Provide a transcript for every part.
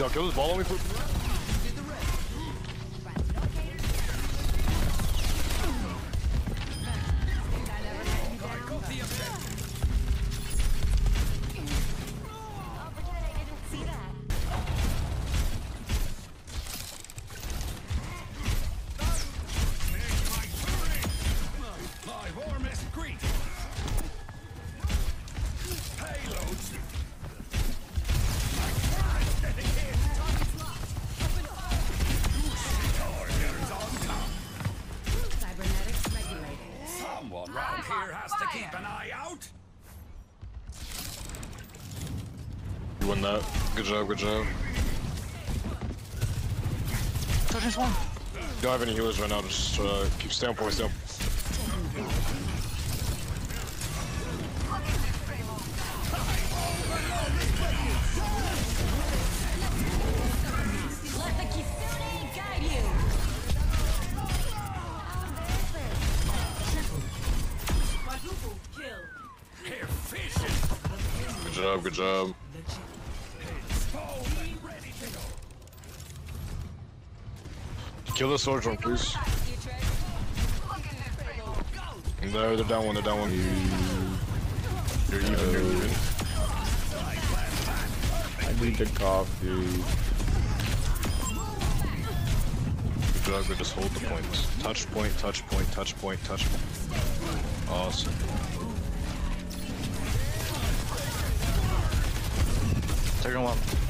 Yo, kill this ball on me, please. Won that. Good job, good job. Surgeon's one. Don't have any healers right now, just uh, keep stay on point, stay on. Let the Kitsune guide you! Quadruple kill. Here fishing. Good job, good job. Kill the soldier one, please. There, they're down one, they're down one. You're even, you're even. I need the coffee. Good job, good. Just hold the points. Touch point, touch point, touch point, touch point. Awesome. Surgeon one.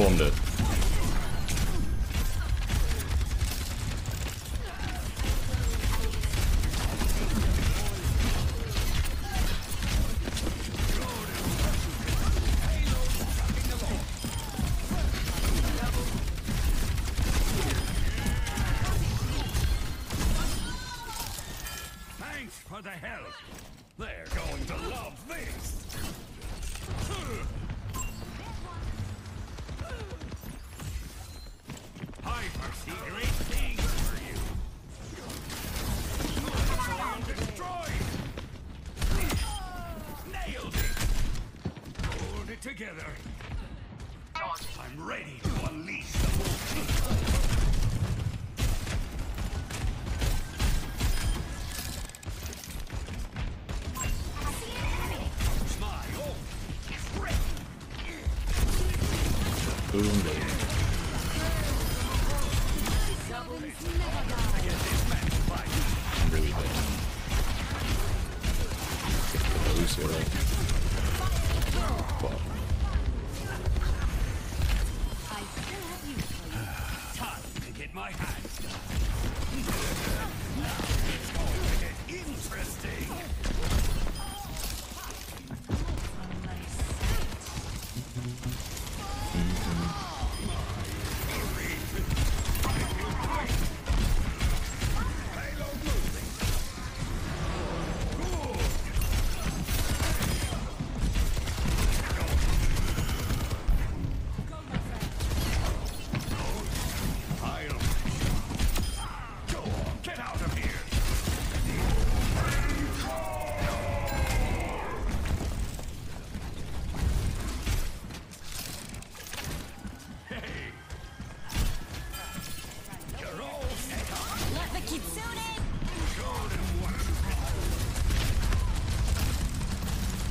Formed it. Thanks for the help. They're going to love this. Together. I'm ready to unleash the wolf. My ult my hands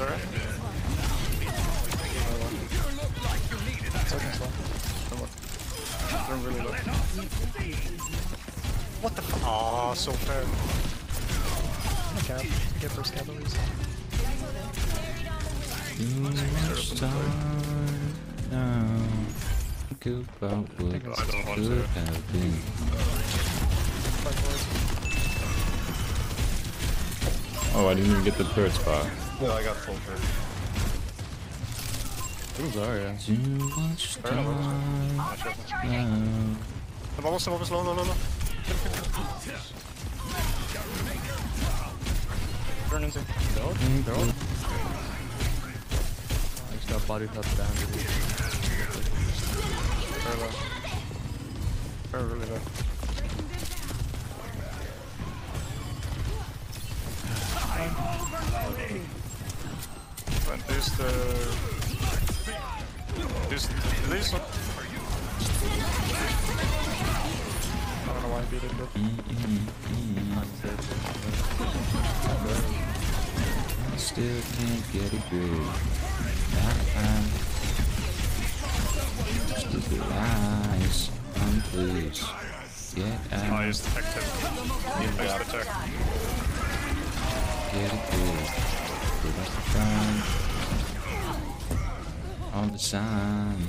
alright. Really low. What the f- oh, so fair. Okay, get first cavalry. Mm -hmm. Think about what I don't could to. have been. Oh, I didn't even get the turret spot. No, I got full turn. Ooh, Zarya. Too much Fair enough. time now. The bubbles, the bubbles, low, low, low, low. Turn into. Think They're all- I just got body touch down. Very low. Very, really low. But there's the... There's... There's not... I still can't get a grip. I'm stupid please. Get Oh, out, detected. He's protect. get. Put up the front. All the time.